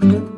Mm-hmm.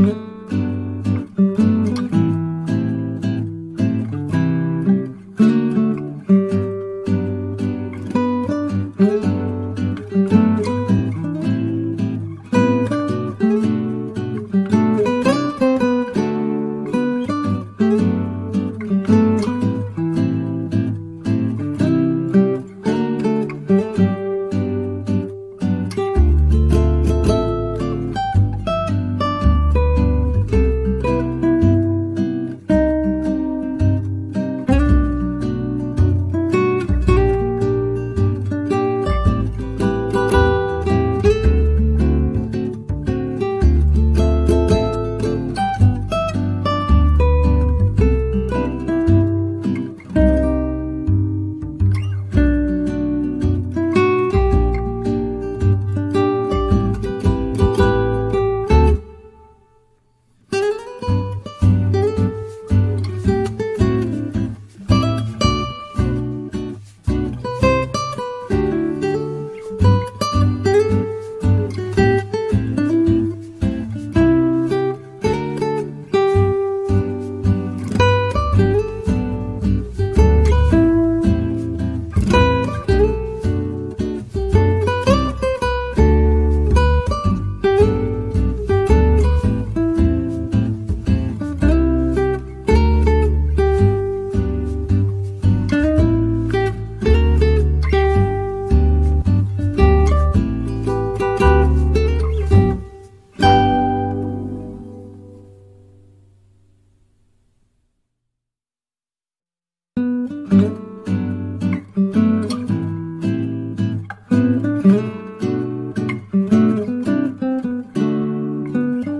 Mm-hmm.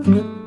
Mm-hmm.